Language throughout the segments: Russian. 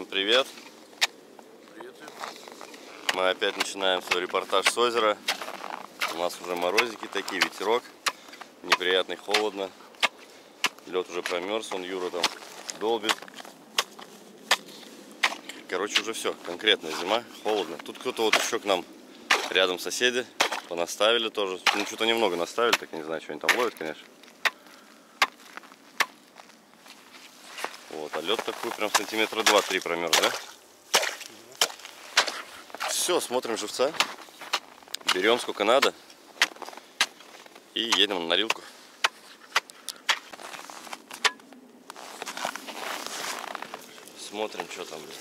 Всем привет! Привет. Мы опять начинаем свой репортаж с озера. У нас уже морозики такие, ветерок. Неприятный, холодно. Лед уже промерз, он Юра там долбит. Короче, уже все, конкретная зима, холодно. Тут кто-то вот еще к нам рядом соседи понаставили тоже. Ну, что-то немного наставили, так я не знаю, что они там ловят, конечно. Вот, а лед такой прям сантиметра два-три промерз, да? Все, смотрим живца. Берем сколько надо. И едем на рилку. Смотрим, что там, блин.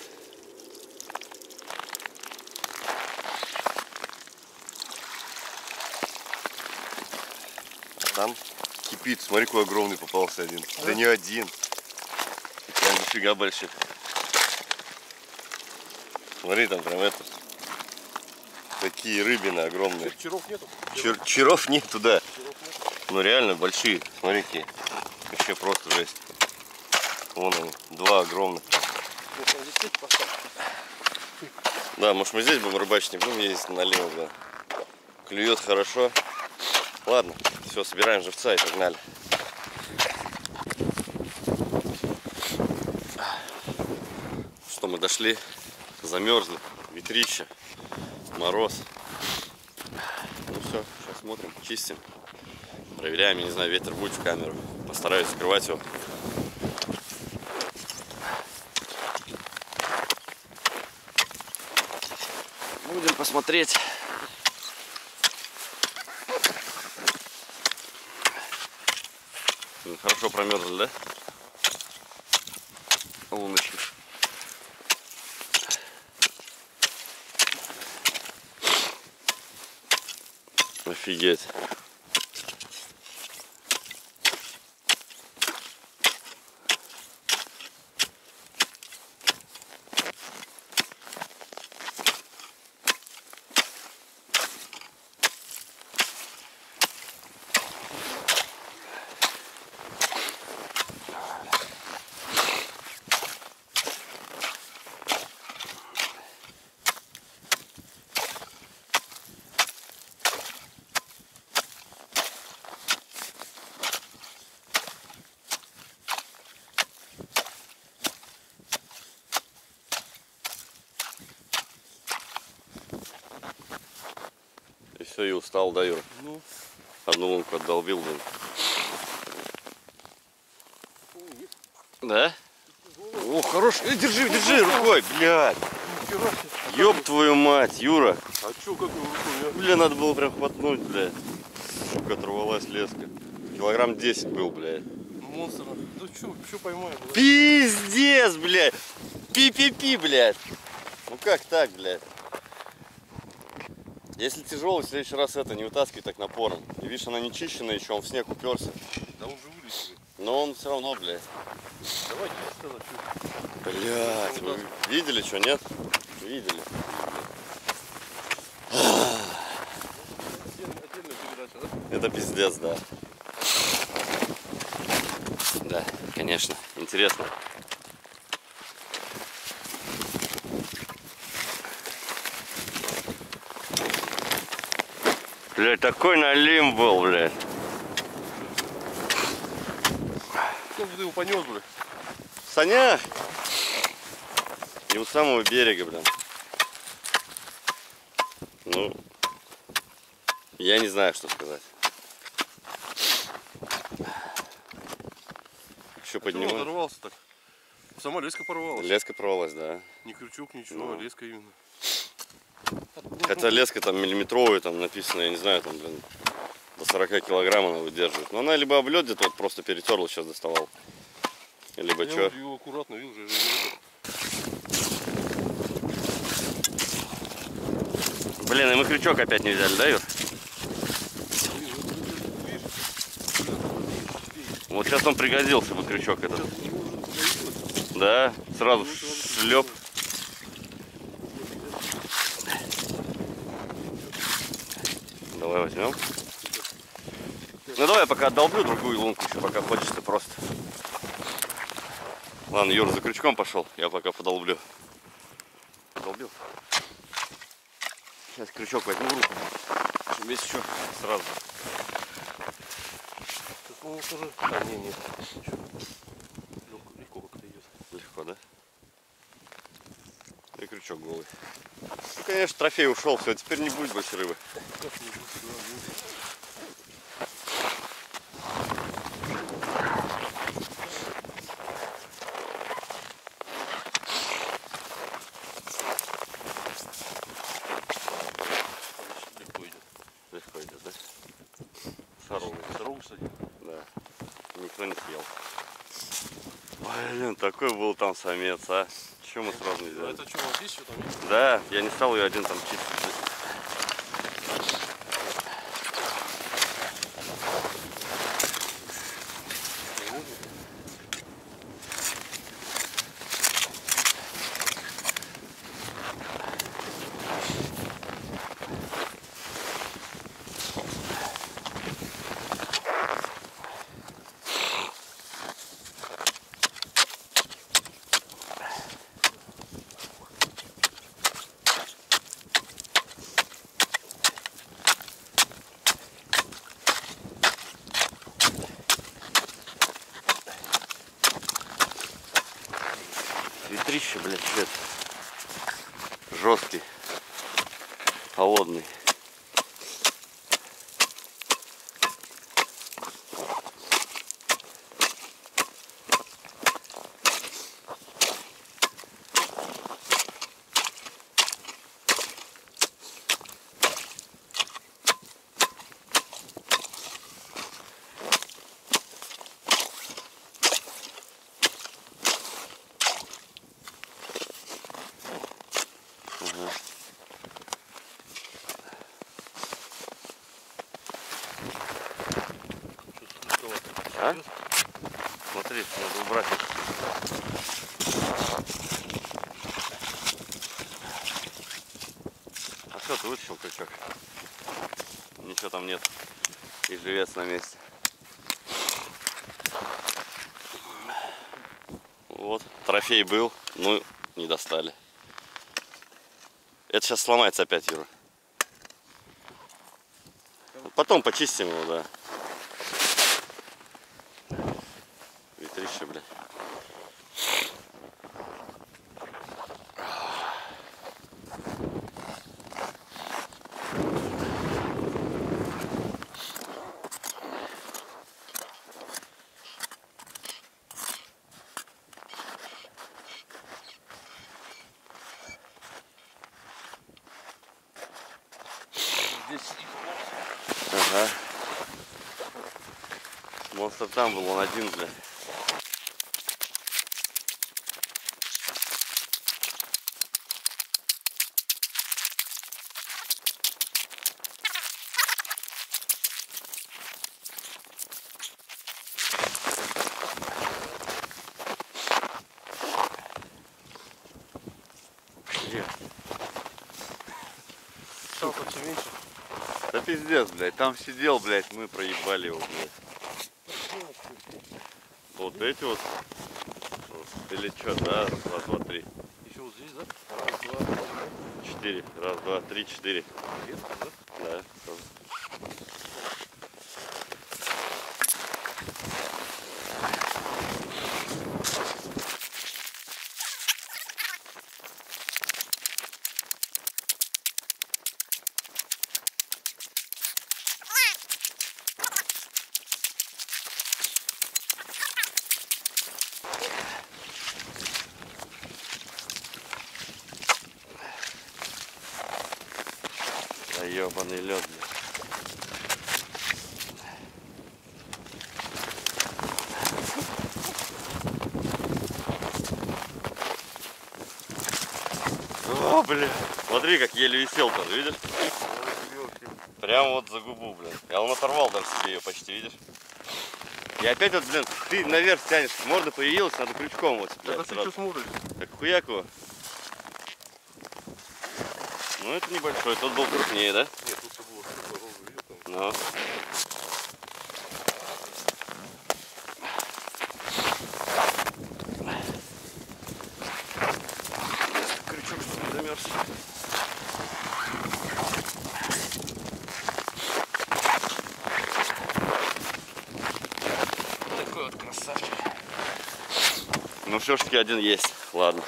А там кипит. Смотри, какой огромный попался один. Да не один. Дофига больших. Смотри, там прям это. Такие рыбины огромные. Черов нету? Чер- черов нету, да. Черов нету. Ну реально большие. Смотрите. Вообще просто жесть. Вон они. Два огромных. Да, может мы здесь будем рыбачить, не будем ездить налево, да. Клюет хорошо. Ладно, все, собираем живца и погнали. Мы дошли, замерзли, ветрище, мороз. Ну все, сейчас смотрим, чистим, проверяем, я не знаю, ветер будет в камеру. Постараюсь скрывать его. Будем посмотреть. Хорошо промерзли, да? Луночки. Офигеть. Все, и устал, да, Юра? Ну, Одну лунку отдолбил, блин. Да? О, хорош. Э, держи, держи рукой, блядь. Ёб твою мать, Юра. А чё, как рукой? Бля, надо было прям хватнуть, блядь. Сука, оторвалась леска. Килограмм 10 был, блядь. Я... Монстр. Да чё, чё поймаю? блядь? Пиздец, блядь. Пи-пи-пи, блядь. Ну как так, блядь? Если тяжелый, в следующий раз это не вытаскивай так напором. И видишь, она не чищена еще, он в снег уперся. Да он же вылез. Но он все равно, блядь. Давай, чё. Блядь, вы видели что, нет? Видели. Это пиздец, да. Да, конечно, интересно. Блядь, такой налим был, блядь. Кто бы ты его понес, блядь? В санях. И у самого берега, блин. Ну, я не знаю, что сказать. Еще Чё он поднимаю. оторвался так? Сама леска порвалась. Леска порвалась, да. Не крючок, ничего, Ну. а леска именно. Хотя леска там миллиметровая, там написано, я не знаю, там, блин, до 40 килограмм она выдерживает. Но она либо об лед где-то вот просто перетерла, сейчас доставал. Либо Я что. его аккуратно видел, же, Блин, и мы крючок опять не взяли, да, Юр? Вот сейчас он пригодился бы крючок этот. Да, сразу шлеп. Давай возьмем. Ну давай я пока долблю другую лунку еще, пока хочется просто. Ладно, Юра за крючком пошел, я пока подолблю. Подолбил. Сейчас крючок возьму в руку. Есть еще сразу. Тут, ну, тоже... А, не, нет. Легко, легко как-то идет. Легко, да? И крючок голый. Конечно, трофей ушел, все, теперь не будет больше рыбы. Легко идет. Да? Здорово, кстати. Да. Никто не съел. Блин, такой был там самец, а. Мы сразу не А взяли? это что, вот здесь что там? Да, я не стал ее один там чистить. А? Смотри, надо убрать. А что ты вытащил крючок? Ничего там нет. И живец на месте. Вот, трофей был, ну не достали. Это сейчас сломается опять, Юра. Потом почистим его, да. Ветрище, блядь. Здесь Ага. Монстр там был, он один. Где? стал все меньше. Да пиздец, блядь, там сидел, блядь, мы проебали его, блядь. Вот эти вот. Или что, да? Раз, два, три. Еще вот здесь, да? Раз, два, Четыре. Раз, два, три, четыре. три, да? Да. Да ебаный лед. О, бля. Смотри, как еле висел-то, видишь? Прям вот за губу, блин. Я он оторвал даже себе ее почти, видишь? И опять вот, блин, ты наверх тянешь, морда появилась, надо крючком вот, блядь, а ты что смотришь? Так хуяк его. Ну это небольшой, тот был крупнее, да? Нет, тут было здоровый. Ну. Крючок что-то замерз. Такой вот красавчик. Ну все-таки один есть, ладно.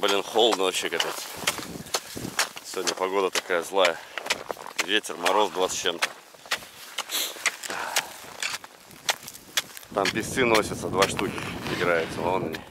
Блин, холодно вообще капец. Сегодня погода такая злая. Ветер, мороз 20 с чем-то. Там песцы носятся, два штуки играются, вон они.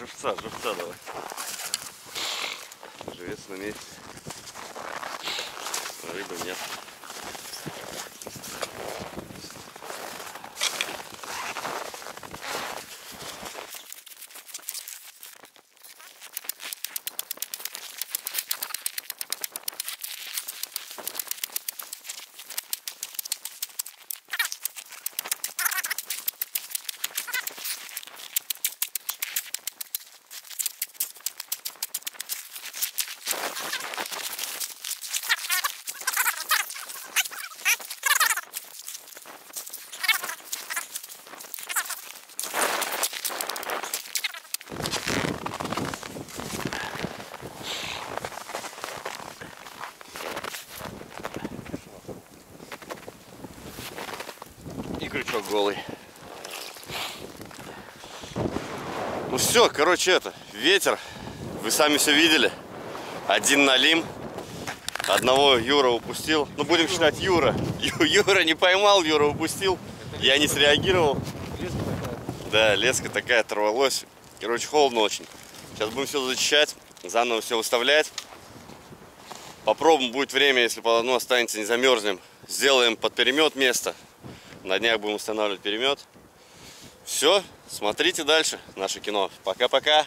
Живца, живца давай. Живец на месте. Рыбы нет. Голый. Ну все, короче, это, ветер. Вы сами все видели. Один налим. Одного Юра упустил. Ну, будем считать Юра. Ю- Юра не поймал, Юра упустил. Я не среагировал. Леска. Да, леска такая оторвалась. Короче, холодно очень. Сейчас будем все зачищать, заново все выставлять. Попробуем, будет время, если по одну останется, не замерзнем. Сделаем под перемет место. На днях будем устанавливать перемет. Все, смотрите дальше наше кино. Пока-пока.